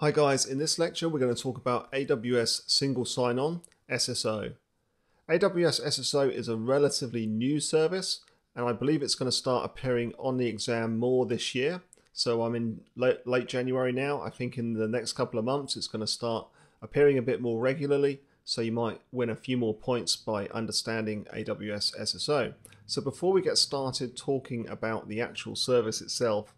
Hi guys, in this lecture we're going to talk about AWS Single Sign-On, SSO. AWS SSO is a relatively new service and I believe it's going to start appearing on the exam more this year. So I'm in late, January now. I think in the next couple of months it's going to start appearing a bit more regularly so you might win a few more points by understanding AWS SSO. So before we get started talking about the actual service itself,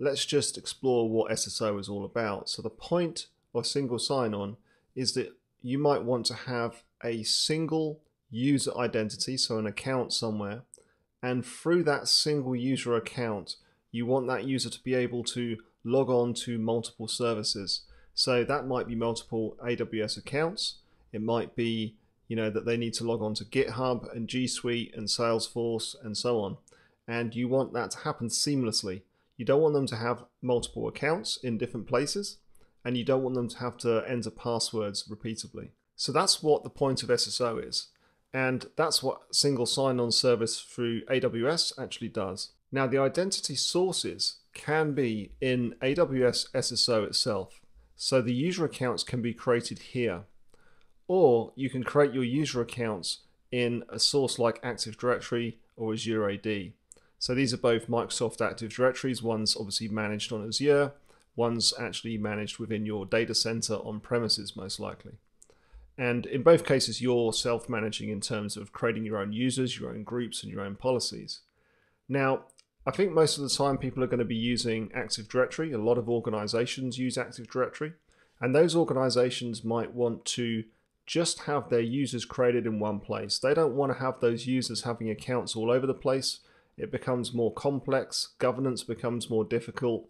let's just explore what SSO is all about. So the point of single sign-on is that you might want to have a single user identity, so an account somewhere, and through that single user account, you want that user to be able to log on to multiple services. So that might be multiple AWS accounts. It might be, you know, that they need to log on to GitHub and G Suite and Salesforce and so on. And you want that to happen seamlessly. You don't want them to have multiple accounts in different places, and you don't want them to have to enter passwords repeatedly. So that's what the point of SSO is. And that's what single sign-on service through AWS actually does. Now the identity sources can be in AWS SSO itself. So the user accounts can be created here. Or you can create your user accounts in a source like Active Directory or Azure AD. So these are both Microsoft Active Directories. One's obviously managed on Azure, one's actually managed within your data center on premises, most likely. And in both cases, you're self managing in terms of creating your own users, your own groups, and your own policies. Now, I think most of the time people are going to be using Active Directory. A lot of organizations use Active Directory, and those organizations might want to just have their users created in one place. They don't want to have those users having accounts all over the place it becomes more complex, governance becomes more difficult,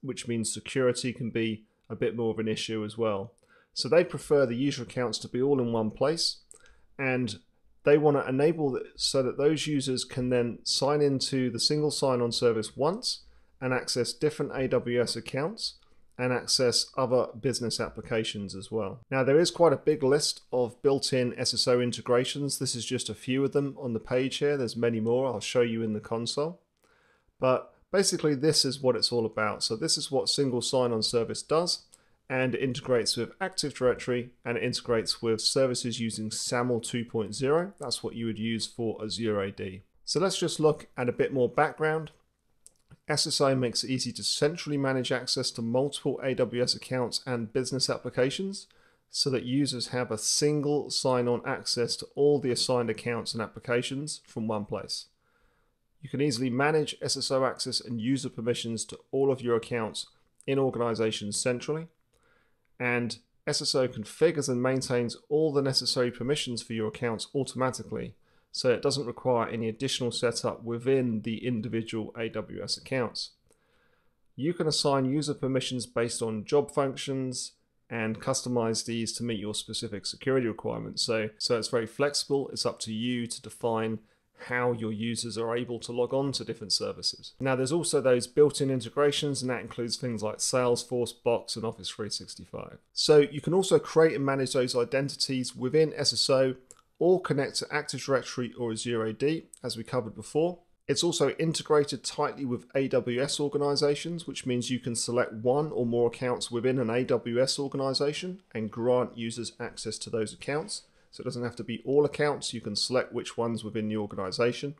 which means security can be a bit more of an issue as well. So they prefer the user accounts to be all in one place and they want to enable it so that those users can then sign into the single sign-on service once and access different AWS accounts and access other business applications as well. Now there is quite a big list of built-in SSO integrations. This is just a few of them on the page here. There's many more I'll show you in the console. But basically this is what it's all about. So this is what single sign-on service does and integrates with Active Directory and integrates with services using SAML 2.0. That's what you would use for Azure AD. So let's just look at a bit more background SSO makes it easy to centrally manage access to multiple AWS accounts and business applications so that users have a single sign-on access to all the assigned accounts and applications from one place. You can easily manage SSO access and user permissions to all of your accounts in organizations centrally. And SSO configures and maintains all the necessary permissions for your accounts automatically so it doesn't require any additional setup within the individual AWS accounts. You can assign user permissions based on job functions and customize these to meet your specific security requirements. So, so it's very flexible. It's up to you to define how your users are able to log on to different services. Now there's also those built-in integrations and that includes things like Salesforce, Box and Office 365. So you can also create and manage those identities within SSO or connect to Active Directory or Azure AD, as we covered before. It's also integrated tightly with AWS organizations, which means you can select one or more accounts within an AWS organization and grant users access to those accounts. So it doesn't have to be all accounts, you can select which ones within the organization.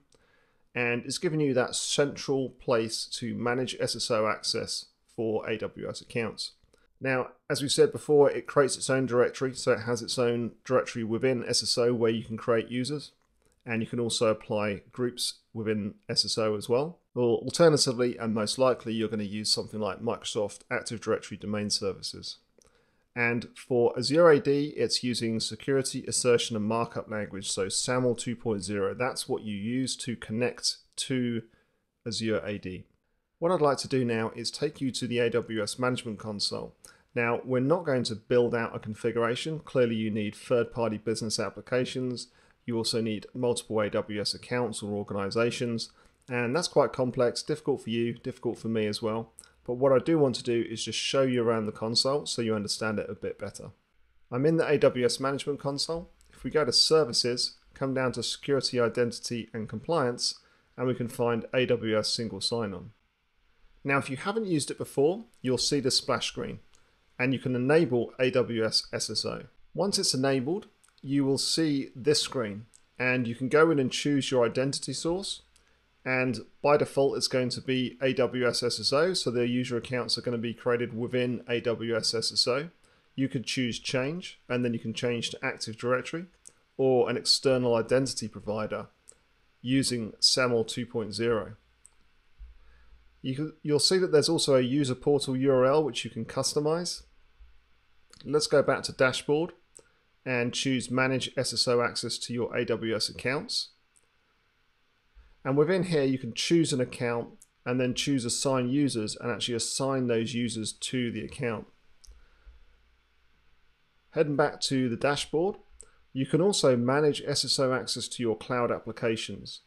And it's giving you that central place to manage SSO access for AWS accounts. Now, as we said before, it creates its own directory, so it has its own directory within SSO where you can create users, and you can also apply groups within SSO as well. Or alternatively, and most likely, you're going to use something like Microsoft Active Directory Domain Services. And for Azure AD, it's using security assertion and markup language, so SAML 2.0. That's what you use to connect to Azure AD. What I'd like to do now is take you to the AWS Management Console. Now, we're not going to build out a configuration. Clearly, you need third-party business applications. You also need multiple AWS accounts or organizations. And that's quite complex, difficult for you, difficult for me as well. But what I do want to do is just show you around the console so you understand it a bit better. I'm in the AWS Management Console. If we go to Services, come down to Security, Identity and Compliance, and we can find AWS Single Sign-On. Now, if you haven't used it before, you'll see the splash screen. and you can enable AWS SSO. Once it's enabled, you will see this screen and you can go in and choose your identity source and by default it's going to be AWS SSO so the user accounts are going to be created within AWS SSO. You could choose change and then you can change to Active Directory or an external identity provider using SAML 2.0. You you'll see that there's also a user portal URL which you can customize. Let's go back to dashboard and choose manage SSO access to your AWS accounts. And within here you can choose an account and then choose assign users and actually assign those users to the account. Heading back to the dashboard, you can also manage SSO access to your cloud applications.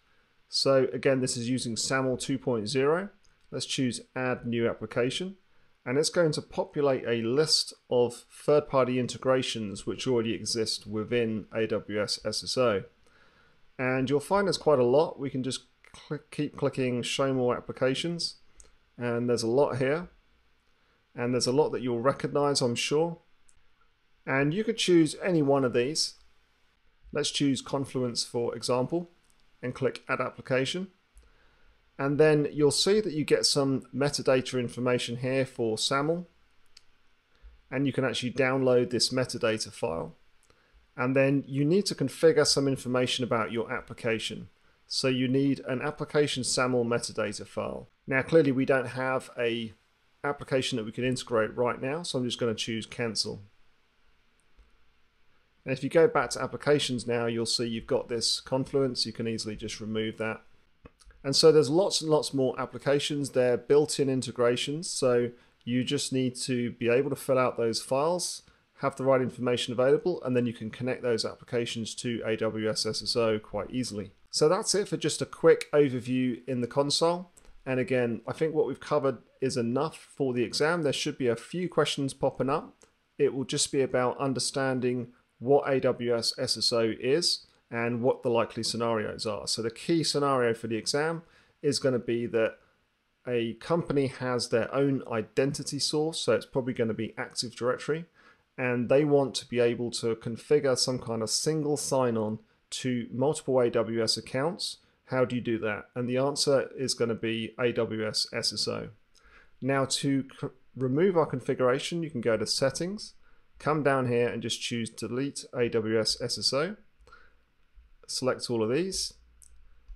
So again, this is using SAML 2.0. Let's choose add new application. And it's going to populate a list of third-party integrations which already exist within AWS SSO. And you'll find there's quite a lot. We can just keep clicking show more applications. And there's a lot here. And there's a lot that you'll recognize I'm sure. And you could choose any one of these. Let's choose Confluence for example and click add application and then you'll see that you get some metadata information here for SAML and you can actually download this metadata file and then you need to configure some information about your application so you need an application SAML metadata file. Now clearly we don't have a application that we can integrate right now, so I'm just going to choose cancel. And if you go back to applications now, you'll see you've got this Confluence. You can easily just remove that. And so there's lots and lots more applications. They're built-in integrations. So you just need to be able to fill out those files, have the right information available, and then you can connect those applications to AWS SSO quite easily. So that's it for just a quick overview in the console. And again, I think what we've covered is enough for the exam. There should be a few questions popping up. It will just be about understanding what AWS SSO is and what the likely scenarios are. So the key scenario for the exam is going to be that a company has their own identity source, so it's probably going to be Active Directory, and they want to be able to configure some kind of single sign-on to multiple AWS accounts, how do you do that? And the answer is going to be AWS SSO. Now to remove our configuration, you can go to settings, come down here and just choose delete AWS SSO. Select all of these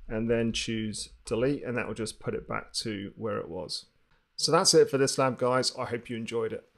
and then choose delete and that will just put it back to where it was. So that's it for this lab guys. I hope you enjoyed it.